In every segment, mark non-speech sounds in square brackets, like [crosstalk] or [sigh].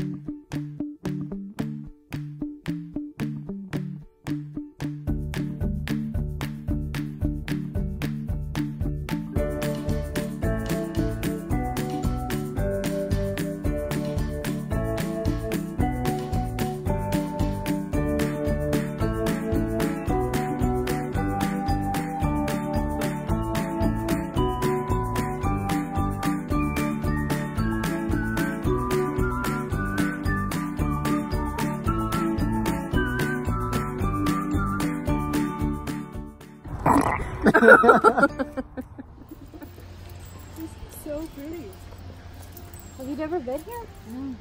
you. So pretty. Have you never been here? No.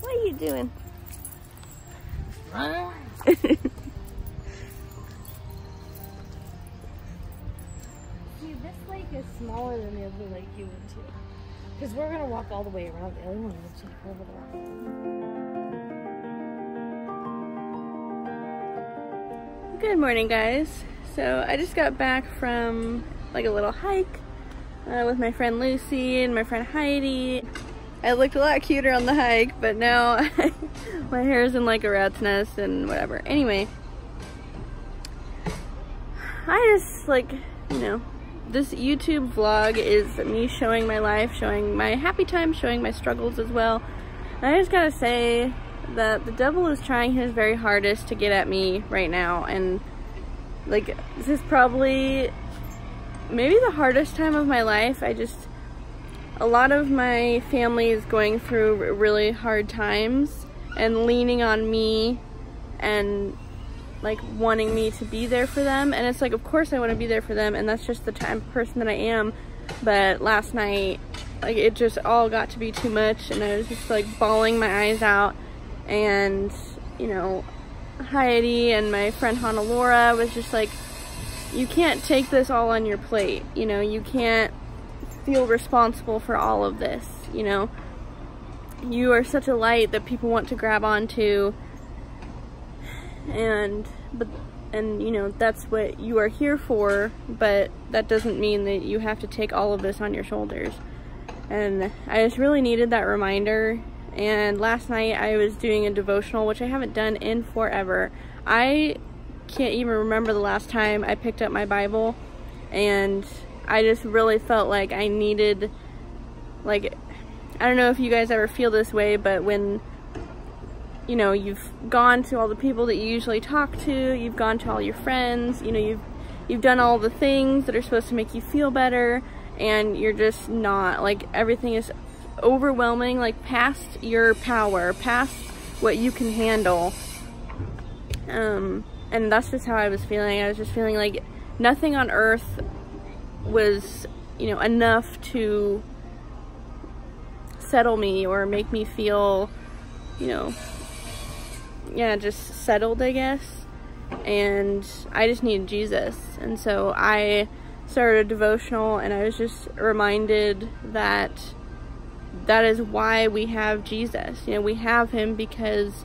What are you doing? [laughs] See, this lake is smaller than the other lake you went to. Because we're going to walk all the way around. Other one looks like over there. Good morning, guys. So I just got back from like a little hike uh, with my friend Lucy and my friend Heidi. I looked a lot cuter on the hike, but now [laughs] my hair is in like a rat's nest and whatever. Anyway, I just like, you know, this YouTube vlog is me showing my life, showing my happy times, showing my struggles as well. And I just gotta say that the devil is trying his very hardest to get at me right now. And like, this is probably maybe the hardest time of my life. I just, a lot of my family is going through really hard times and leaning on me and like wanting me to be there for them. And it's like of course I want to be there for them and that's just the type of person that I am. But last night like it just all got to be too much and I was just like bawling my eyes out. And you know Heidi and my friend Hannah Laura was just like you can't take this all on your plate you know? You can't feel responsible for all of this you know? You are such a light that people want to grab onto and but and you know that's what you are here for but that doesn't mean that you have to take all of this on your shoulders. And I just really needed that reminder. And last night I was doing a devotional which I haven't done in forever. I can't even remember the last time I picked up my Bible and I just really felt like I needed like I don't know if you guys ever feel this way but when you know, you've gone to all the people that you usually talk to, you've gone to all your friends, you know, you've you've done all the things that are supposed to make you feel better and you're just not like everything is overwhelming like past your power, past what you can handle. Um and that's just how I was feeling. I was just feeling like nothing on earth was, you know, enough to settle me or make me feel, you know, yeah, just settled, I guess. And I just needed Jesus. And so I started a devotional and I was just reminded that that is why we have Jesus. You know, we have him because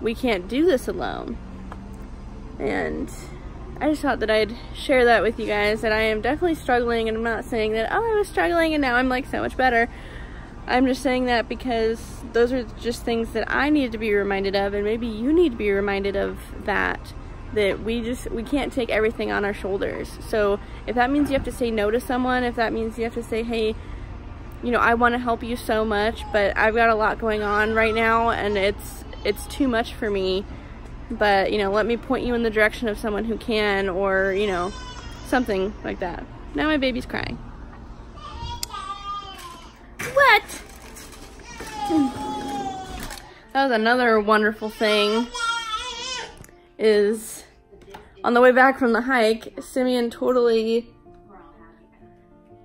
we can't do this alone. And I just thought that I'd share that with you guys that I am definitely struggling and I'm not saying that, oh, I was struggling and now I'm like so much better. I'm just saying that because those are just things that I need to be reminded of and maybe you need to be reminded of that that we just we can't take everything on our shoulders. So if that means you have to say no to someone, if that means you have to say, "Hey, you know, I want to help you so much, but I've got a lot going on right now and it's it's too much for me." But, you know, let me point you in the direction of someone who can or, you know, something like that. Now my baby's crying. That was another wonderful thing is on the way back from the hike, Simeon totally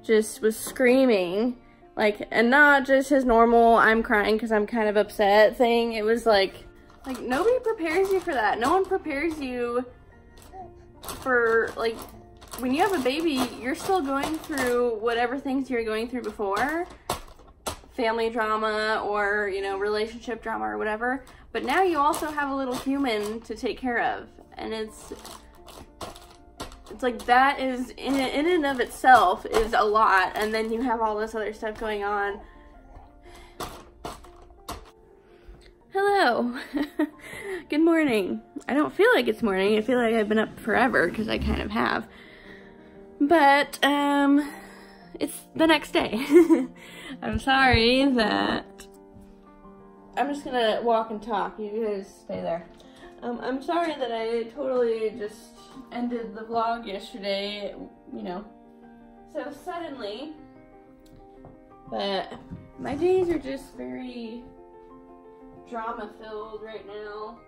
just was screaming like and not just his normal I'm crying because I'm kind of upset thing. It was like like nobody prepares you for that. No one prepares you for like when you have a baby, you're still going through whatever things you're going through before family drama or, you know, relationship drama or whatever. But now you also have a little human to take care of. And it's It's like that is in in and of itself is a lot, and then you have all this other stuff going on. Hello. [laughs] Good morning. I don't feel like it's morning. I feel like I've been up forever because I kind of have. But um it's the next day. [laughs] I'm sorry that I'm just gonna walk and talk. You guys stay there. Um, I'm sorry that I totally just ended the vlog yesterday, you know, so suddenly. But my days are just very drama filled right now.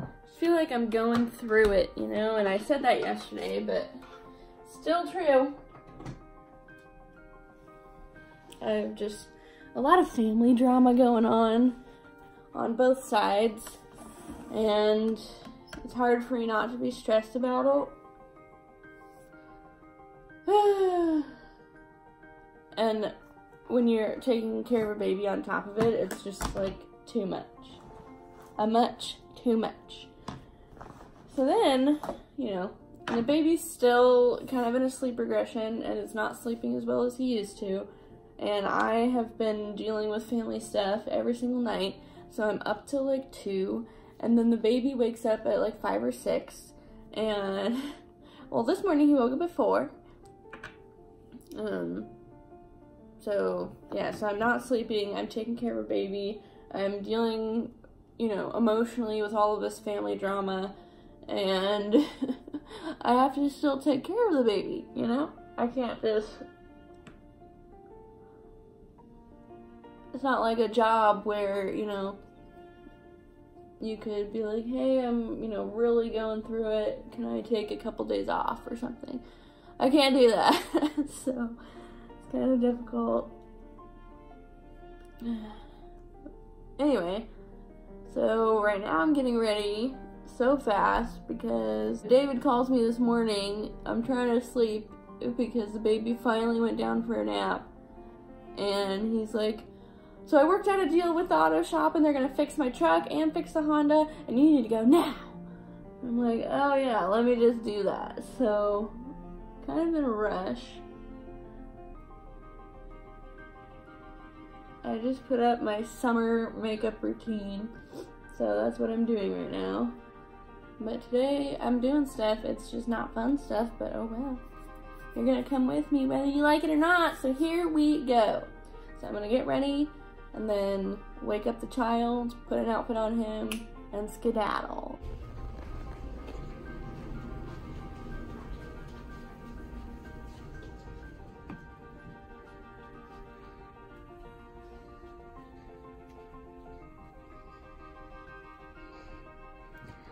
I feel like I'm going through it, you know, and I said that yesterday, but still true. I've just a lot of family drama going on on both sides, and it's hard for me not to be stressed about it. [sighs] and when you're taking care of a baby on top of it, it's just like too much. A much too much. So then, you know, the baby's still kind of in a sleep regression and is not sleeping as well as he used to. And I have been dealing with family stuff every single night. So I'm up till like 2. And then the baby wakes up at like 5 or 6. And, [laughs] well, this morning he woke up at 4. Um, so, yeah, so I'm not sleeping. I'm taking care of a baby. I'm dealing, you know, emotionally with all of this family drama. And [laughs] I have to still take care of the baby, you know? I can't just. It's not like a job where, you know, you could be like, hey, I'm, you know, really going through it. Can I take a couple days off or something? I can't do that. [laughs] so it's kind of difficult. [sighs] anyway, so right now I'm getting ready so fast because David calls me this morning. I'm trying to sleep because the baby finally went down for a nap. And he's like, so I worked out a deal with the auto shop and they're gonna fix my truck and fix the Honda and you need to go now. I'm like, oh yeah, let me just do that. So, kind of in a rush. I just put up my summer makeup routine. So that's what I'm doing right now. But today I'm doing stuff. It's just not fun stuff, but oh well. You're gonna come with me whether you like it or not. So here we go. So I'm gonna get ready and then wake up the child, put an outfit on him, and skedaddle.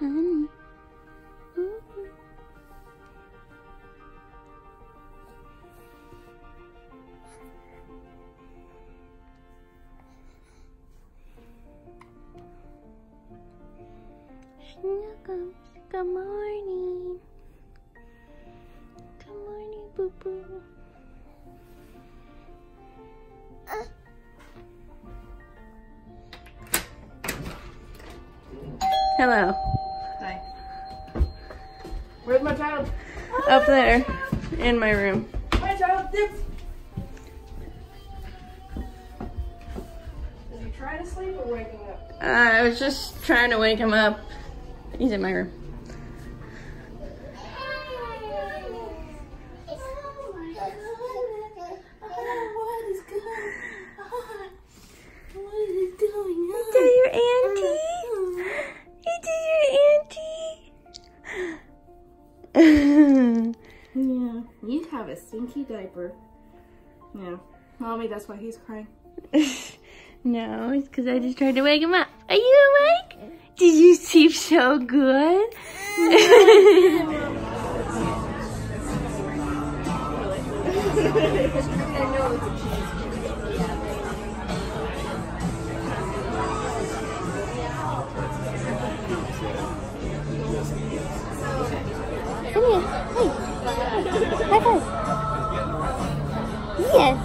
honey. Hello. Hi. Where's my child? Up there, in my room. My child, this. Is he trying to sleep or waking up? Uh, I was just trying to wake him up. He's in my room. Stinky diaper. Yeah. Mommy, that's why he's crying. [laughs] no, it's because I just tried to wake him up. Are you awake? Did you sleep so good? [laughs] Come here. Hey. High five. Yes.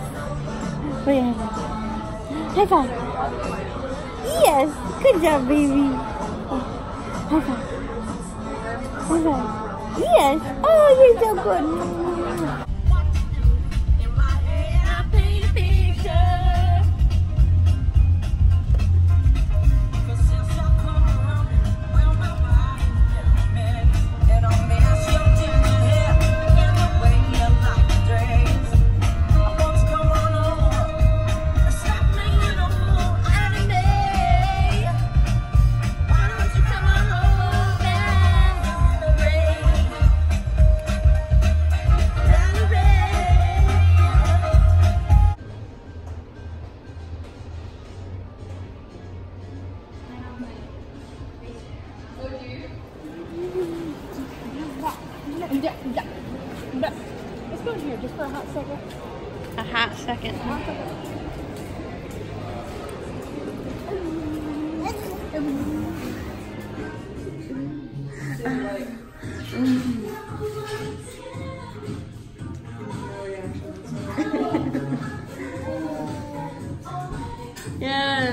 Wait, high five. Yes. Good job, baby. High five. High five. Yes. Oh, you're so good. Yeah,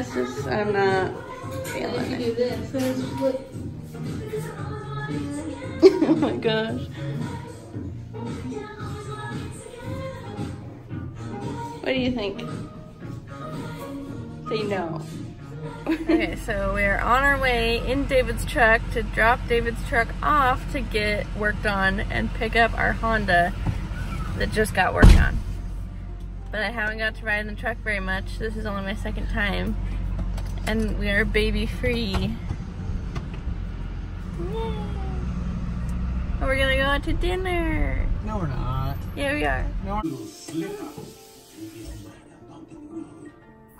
it's just I'm not feeling it. [laughs] oh my gosh. What do you think? Say no. Okay, so we're on our way in David's truck to drop David's truck off to get worked on and pick up our Honda that just got worked on. But I haven't got to ride in the truck very much. This is only my second time. And we are baby free. Yay. We're gonna go out to dinner. No, we're not. Yeah, we are. No,